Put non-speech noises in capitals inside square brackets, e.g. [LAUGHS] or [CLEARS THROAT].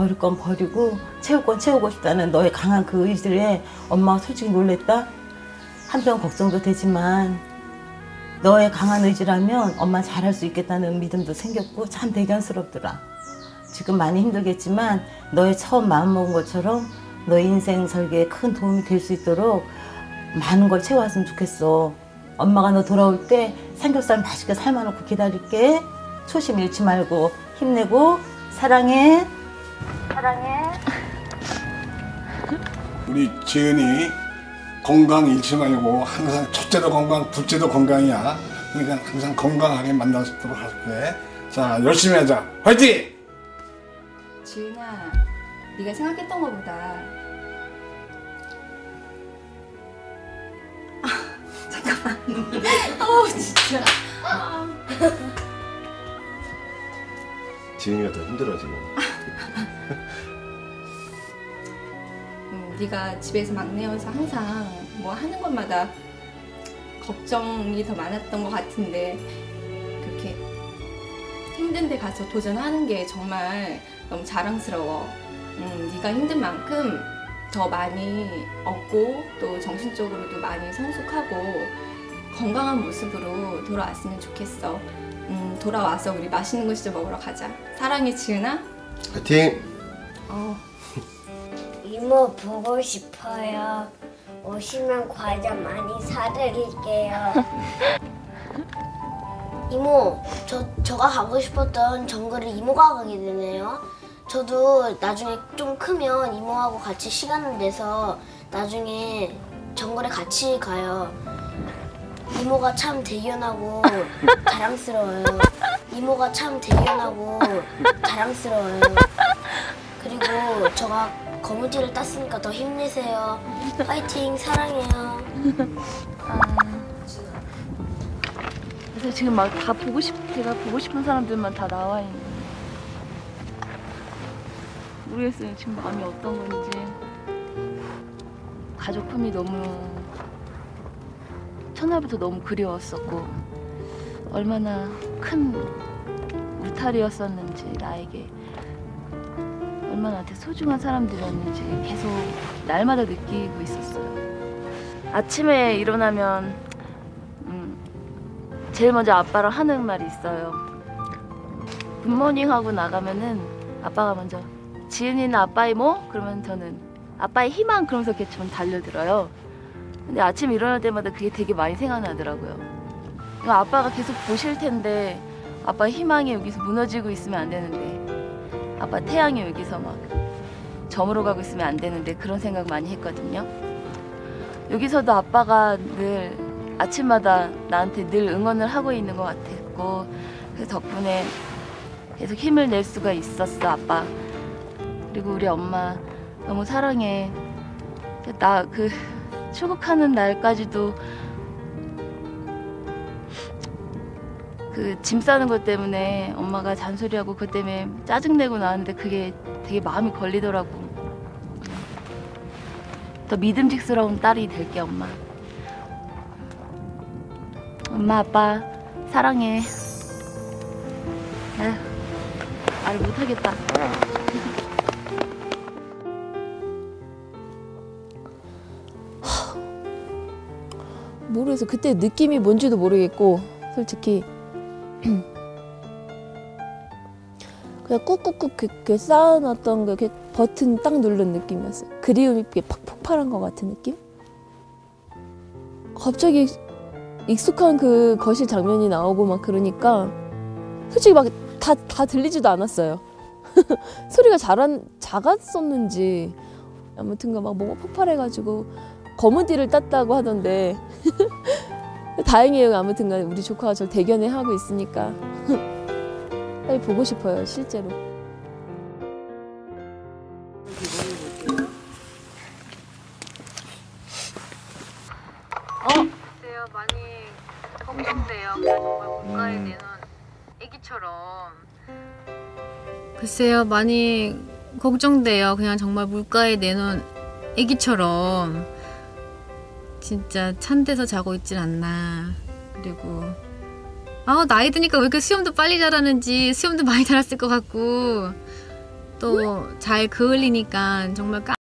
버릴 건 버리고 채울 건 채우고 싶다는 너의 강한 그 의지에 엄마가 솔직히 놀랬다. 한편 걱정도 되지만 너의 강한 의지라면 엄마 잘할 수 있겠다는 믿음도 생겼고 참 대견스럽더라. 지금 많이 힘들겠지만 너의 처음 마음먹은 것처럼 너의 인생 설계에 큰 도움이 될 수 있도록 많은 걸 채워왔으면 좋겠어. 엄마가 너 돌아올 때 삼겹살 맛있게 삶아놓고 기다릴게. 초심 잃지 말고 힘내고 사랑해. 사랑해. 우리 지은이 건강 잃지 말고 항상 첫째도 건강, 둘째도 건강이야. 그러니까 항상 건강하게 만날 수 있도록 할게. 자, 열심히 하자. 화이팅! 지은아, 네가 생각했던 것보다 아, 잠깐만. [LAUGHS] 어우 진짜. 지은이가 더 힘들어 지금. 음, 네가 집에서 막내여서 항상 뭐 하는 것마다 걱정이 더 많았던 것 같은데 그렇게 힘든 데 가서 도전하는 게 정말 너무 자랑스러워. 음, 네가 힘든 만큼 더 많이 얻고 또 정신적으로도 많이 성숙하고 건강한 모습으로 돌아왔으면 좋겠어. 음, 돌아와서 우리 맛있는 거 진짜 먹으러 가자. 사랑해 지은아. 화이팅! 어. [LAUGHS] 이모 보고 싶어요. 오시면 과자 많이 사드릴게요. [LAUGHS] 이모, 저 저가 가고 싶었던 정글을 이모가 가게 되네요. 저도 나중에 좀 크면 이모하고 같이 시간을 내서 나중에 정글에 같이 가요. 이모가 참 대견하고 [LAUGHS] 자랑스러워요. 이모가 참 대견하고 [LAUGHS] 자랑스러워요. 그리고 저가 거무지를 땄으니까 더 힘내세요. 파이팅 사랑해요. 그래서 지금 막 다 보고 싶, 제가 보고 싶은 사람들만 다 나와 있는. 모르겠어요. 지금 마음이 어떤 건지. 가족 품이 너무 첫날부터 너무 그리웠었고 얼마나 큰 울타리였었는지 나에게 얼마나 나한테 소중한 사람들이었는지 계속 날마다 느끼고 있었어요. 아침에 일어나면 음, 제일 먼저 아빠랑 하는 말이 있어요. 굿모닝 하고 나가면은 아빠가 먼저 지은이는 아빠의 뭐? 그러면 저는 아빠의 희망 그러면서 이렇게 전 달려들어요. 근데 아침 일어날 때마다 그게 되게 많이 생각나더라고요. 이거 아빠가 계속 보실 텐데 아빠의 희망이 여기서 무너지고 있으면 안 되는데 아빠 태양이 여기서 막 저물어 가고 있으면 안 되는데 그런 생각 많이 했거든요. 여기서도 아빠가 늘 아침마다 나한테 늘 응원을 하고 있는 것 같았고 그 덕분에 계속 힘을 낼 수가 있었어 아빠 그리고 우리 엄마 너무 사랑해 나 그 출국하는 날까지도 그 짐 싸는 것 때문에 엄마가 잔소리하고 그것 때문에 짜증내고 나왔는데 그게 되게 마음이 걸리더라고. 더 믿음직스러운 딸이 될게 엄마. 엄마 아빠 사랑해. 에휴 말을 못하겠다. 모르겠어. 그때 느낌이 뭔지도 모르겠고 솔직히 [CLEARS THROAT] 그냥 꾹꾹꾹 이렇게 쌓아놨던 거 이렇게 버튼 딱 누른 느낌이었어. 그리움이 팍 폭발한 것 같은 느낌? 갑자기 익숙한 그 거실 장면이 나오고 막 그러니까 솔직히 막 다 다 들리지도 않았어요. [LAUGHS] 소리가 잘한 작았었는지 아무튼가 막 뭐가 폭발해가지고 검은 띠를 땄다고 하던데 [LAUGHS] 다행이에요. 아무튼간 우리 조카가 저 대견해 하고 있으니까 [LAUGHS] 빨리 보고 싶어요. 실제로. 글쎄요 많이 걱정돼요. 그냥 정말 물가에 내는 애기처럼. 글쎄요 많이 걱정돼요. 그냥 정말 물가에 내놓은 애기처럼 진짜 찬 데서 자고 있질 않나. 그리고 아 나이 드니까 왜 이렇게 수염도 빨리 자라는지 수염도 많이 자랐을 것 같고 또 잘 그을리니까 정말